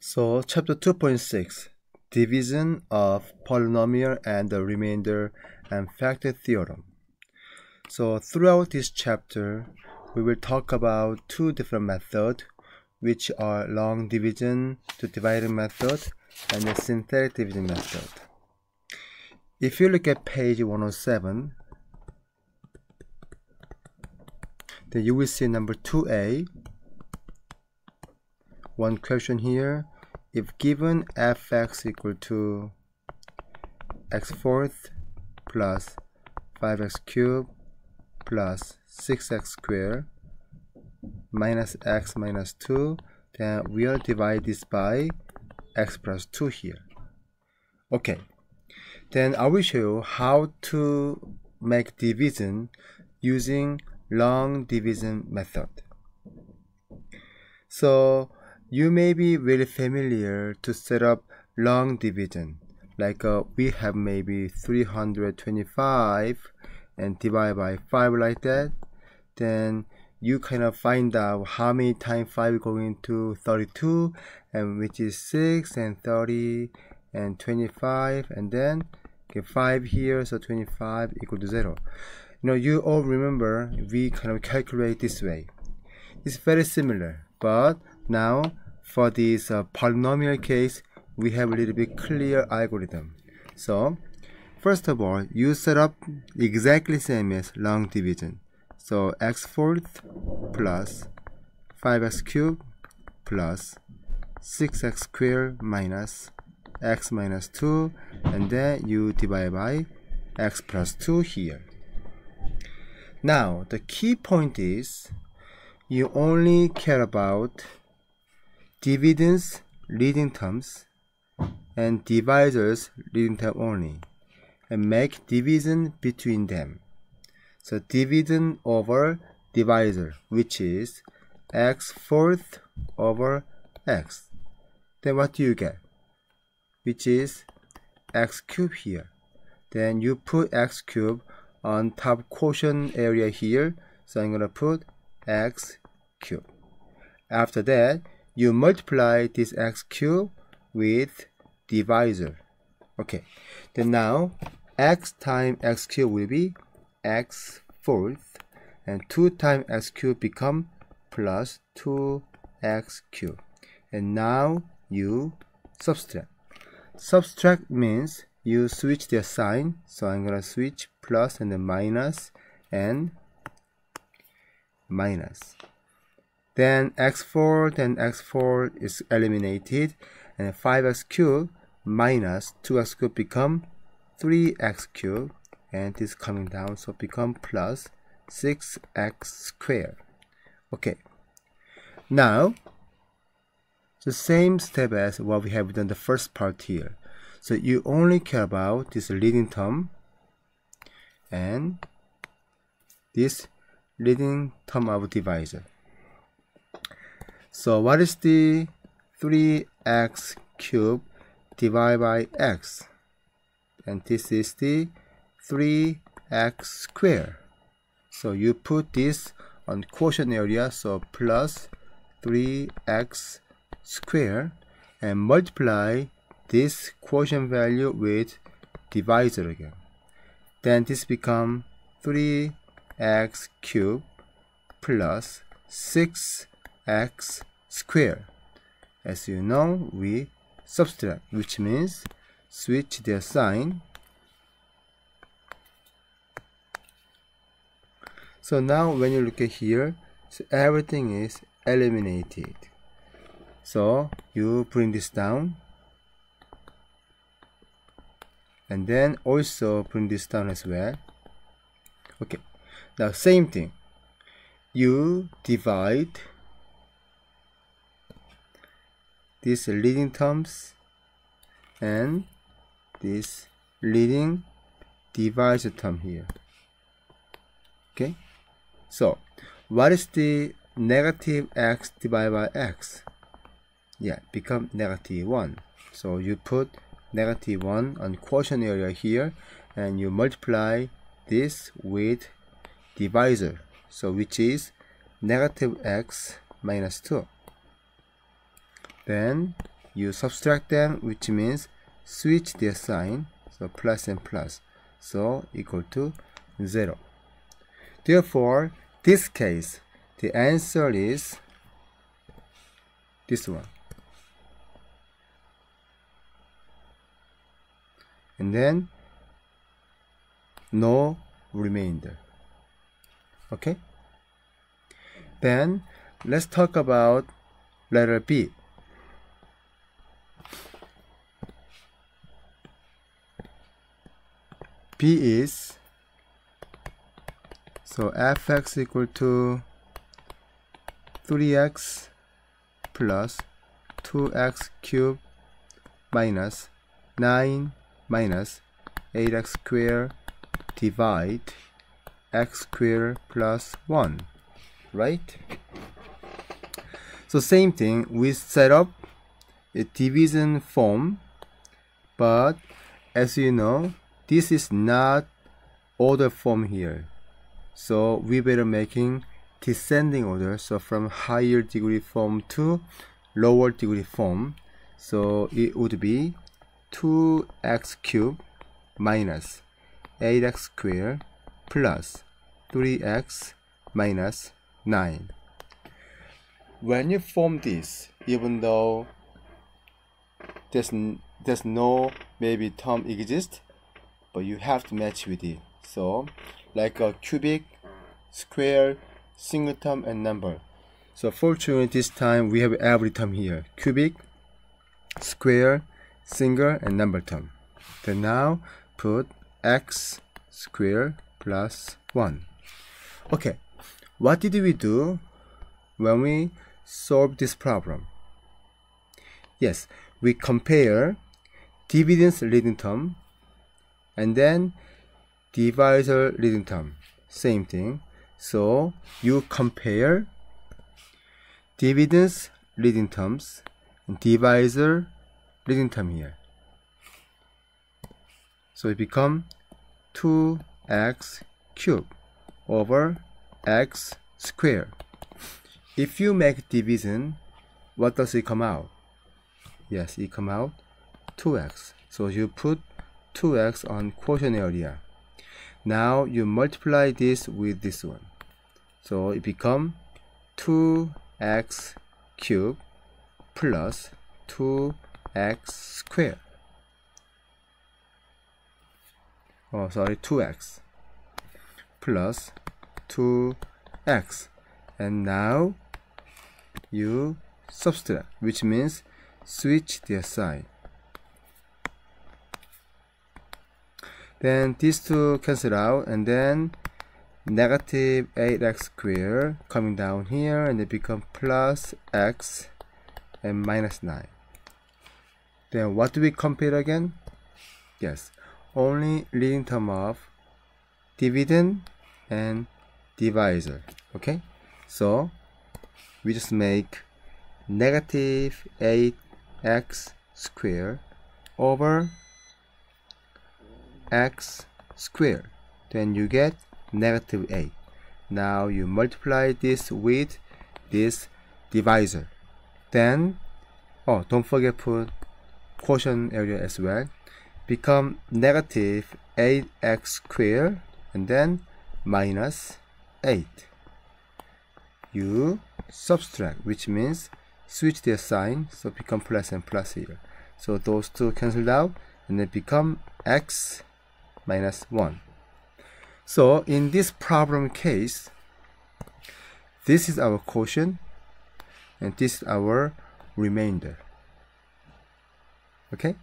So chapter 2.6 Division of polynomial and the remainder and factor theorem. So throughout this chapter we will talk about two different methods which are long division to dividing method and the synthetic division method. If you look at page 107 then you will see number 2a one question here. If given fx equal to x fourth plus 5x cubed plus 6x squared minus x minus 2 then we'll divide this by x plus 2 here. Okay. Then I will show you how to make division using long division method. So you may be very familiar to set up long division. Like uh, we have maybe 325 and divide by 5 like that. Then you kind of find out how many times 5 going to 32 and which is 6 and 30 and 25 and then get 5 here so 25 equal to 0 you know you all remember we kind of calculate this way it's very similar but now, for this uh, polynomial case, we have a little bit clear algorithm. So, first of all, you set up exactly same as long division. So, x fourth plus 5x cubed plus 6x squared minus x minus 2 and then you divide by x plus 2 here. Now, the key point is you only care about dividends leading terms and divisors leading term only and make division between them. So dividend over divisor which is x fourth over x. Then what do you get? Which is x cube here. Then you put x cube on top quotient area here. So I'm gonna put x cube. After that, you multiply this x cube with divisor. Okay, then now x times x cube will be x fourth and 2 times x cube become plus 2x cube. And now you subtract. Subtract means you switch their sign. So I'm gonna switch plus and then minus and minus. Then x4, then x4 is eliminated, and 5x cubed minus 2x cubed become 3x cubed, and this coming down, so become plus 6x squared. Okay. Now, the same step as what we have done the first part here. So you only care about this leading term and this leading term of divisor. So what is the 3x cubed divided by x? And this is the 3x squared. So you put this on quotient area, so plus 3x squared and multiply this quotient value with divisor again. Then this become 3x cubed plus 6x square. As you know, we subtract, which means switch their sign. So now when you look at here, so everything is eliminated. So you bring this down and then also bring this down as well. Okay, now same thing. You divide these leading terms and this leading divisor term here. Okay? So what is the negative x divided by x? Yeah become negative 1 so you put negative 1 on quotient area here and you multiply this with divisor. So which is negative x minus 2 then you subtract them which means switch their sign so plus and plus so equal to 0 therefore this case the answer is this one. And then no remainder. Okay? Then let's talk about letter B B is so fx equal to 3x plus 2x cubed minus 9 minus 8x squared divide x squared plus 1 right? So same thing we set up a division form but as you know this is not order form here. So we better making descending order. So from higher degree form to lower degree form. So it would be 2x cubed minus 8x squared plus 3x minus 9 when you form this even though there's, there's no maybe term exist but you have to match with it. So like a cubic square singleton and number. So fortunately this time we have every term here. Cubic square single and number term. Then now put x square plus 1 okay what did we do when we solve this problem? Yes we compare dividends leading term and then divisor leading term same thing so you compare dividends leading terms and divisor leading term here. So it become 2x cubed over x squared. If you make division, what does it come out? Yes, it come out 2x. So you put 2x on quotient area. Now you multiply this with this one. So it become 2x cubed plus 2x squared. Oh, sorry, 2x plus 2x. And now you subtract, which means switch their sign. Then these two cancel out and then negative 8x squared coming down here and it become plus x and minus 9 then what do we compare again? Yes only leading term of dividend and divisor okay? So we just make negative 8x squared over x squared. Then you get negative 8 now you multiply this with this divisor. Then oh don't forget put quotient area as well. Become negative 8x squared and then minus 8 you subtract which means switch their sign so become plus and plus here. So those two cancelled out and then become x minus 1. So in this problem case, this is our quotient and this is our remainder. Okay?